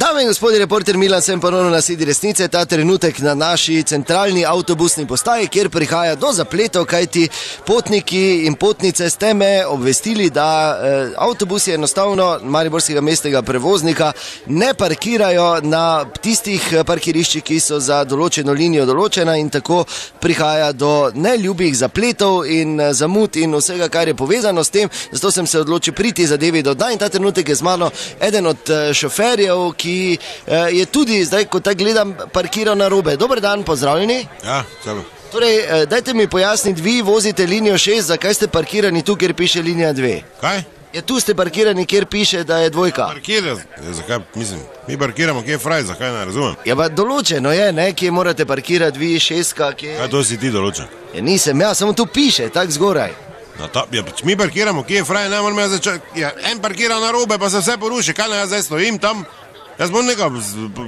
Dame in gospodje, reporter Milan, sem ponovno na sedi resnice, ta trenutek na naši centralni avtobusni postaji, kjer prihaja do zapletov, kajti potniki in potnice ste me obvestili, da eh, avtobusi enostavno mariborskega mestnega prevoznika ne parkirajo na tistih eh, parkiriščih, ki so za določeno linijo določena in tako prihaja do neljubih zapletov in eh, zamud in vsega, kar je povezano s tem. Zato sem se odločil priti zadevi do dna in ta trenutek je z mano eden od eh, šoferjev, ki eh, je tudi zdaj, ko tako gledam, parkiral na robe. Dober dan, pozdravljeni. Ja, samo. Torej, eh, dajte mi pojasniti, vi vozite linijo 6, zakaj ste parkirani tu, kjer piše linija 2? Kaj? Je tu ste parkirani, kjer piše, da je dvojka. Parkirajo. Ja, zakaj, mislim, mi parkiramo, kje je fraj, zakaj ne razumem? Ja, pa določeno je, ne, kje morate parkirati, vi šestka, kje. Kaj to si ti določen? Ja, nisem, ja, samo tu piše, tako zgoraj. Na ta, ja, pač mi parkiramo, kje je fraj, ne moramo jaz začeti. Ja, en parkira na robe, pa se vse poruši, kaj naj jaz zdaj stojim tam? Jaz bom nekaj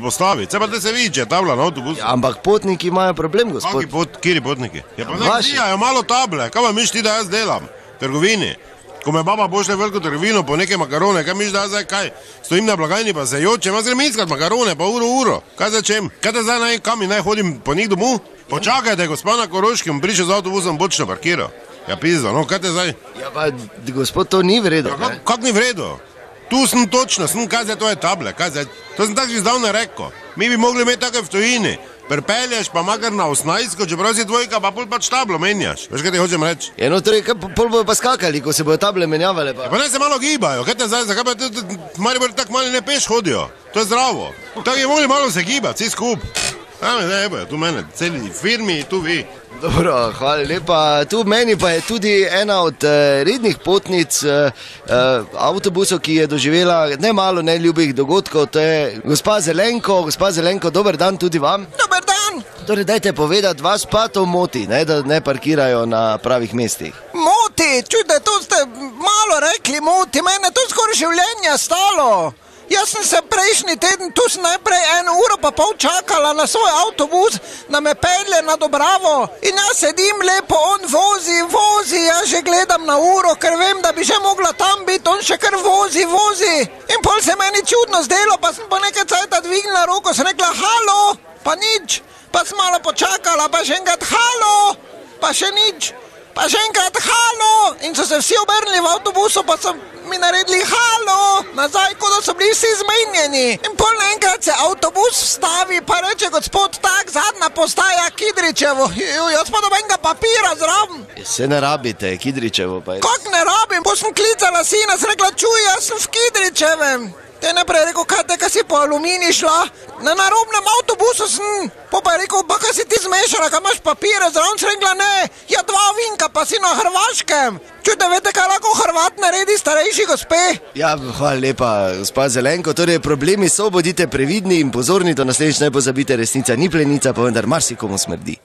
postaviti, se pa te se vidi, če je tabla na avtobusu. Ja, ampak potniki imajo problem, gospod. Pot, kiri potniki? Ja, pa ne Vaši. vidijo malo table, kaj pa miš ti, da jaz delam? Trgovini. Ko me baba pošle veliko trgovino po neke makarone, kaj miš da jaz zdaj kaj? Stojim na blagajni pa se jočem, jaz grem iskat makarone, pa uro, uro. Kaj začem? Kaj da zdaj naj kam in naj hodim po njih domov? Počakajte, gospod na Koroškem, prišel z avtobusom, bočno parkiral. Ja, pizdo, no, kaj te zdaj? Ja, pa gospod, to ni vredno. Ja, kak, kak ni vredo? Tu sem točno, sem kaj za to je table, kaj za... To sem tako že zdavno rekel. Mi bi mogli imeti take v tujini. Prepelješ pa makar na 18, čeprav si dvojka, pa pol pač tablo menjaš. Veš, kaj ti hočem reči? Ja, no, torej, pol bojo pa skakali, ko se bodo table menjavale. Pa. Pa naj se malo gibajo, kaj te zdaj, zakaj pa tudi Maribor tako mali ne peš hodijo? To je zdravo. Tako je mogli malo se gibati, vsi skup. A ne, evo, tu mene, celi firmi, tu vi. Dobro, hvala lepa. Tu meni pa je tudi ena od uh, rednih potnic uh, uh, avtobusov, ki je doživela ne malo neljubih dogodkov. To je gospa Zelenko. Gospa Zelenko, dober dan tudi vam. Dober dan. Torej, dajte povedati, vas pa to moti, ne, da ne parkirajo na pravih mestih. Moti, čujte, to ste malo rekli, moti, mene to skoraj življenje stalo. Jaz sem se prejšnji teden tu sem najprej eno uro pa pol čakala na svoj avtobus, da me pelje na Dobravo in jaz sedim lepo, on vozi, vozi, jaz že gledam na uro, ker vem, da bi že mogla tam biti, on še kar vozi, vozi. In pol se meni čudno zdelo, pa sem po nekaj cajta dvignila roko, sem rekla halo, pa nič, pa sem malo počakala, pa še enkrat halo, pa še nič. Pa še enkrat halo? In so se vsi obrnili v avtobusu, pa so mi naredili halo, nazaj, kot da so bili vsi zmenjeni. In pol naenkrat se avtobus stavi, pa reče gospod, tak, zadnja postaja Kidričevo, jaz pa dobenega papira zraven. Se ne rabite, Kidričevo pa je. Kak ne rabim, pa sem klicala sina, sem rekla, čuj, jaz sem v Kidričevem. Te je najprej rekel, kaj te, kaj si po aluminij šla, na narobnem avtobusu sem. Po pa je rekel, pa kaj si ti zmešala, kaj imaš papire, zraven sem rekla, ne, ja dva vinka, pa si na Hrvaškem. Čujte, veste, kaj lahko Hrvat naredi starejši gospe? Ja, hvala lepa, gospa Zelenko. Torej, problemi so, bodite previdni in pozorni, do naslednjič ne pozabite, resnica ni plenica, pa vendar marsikomu smrdi.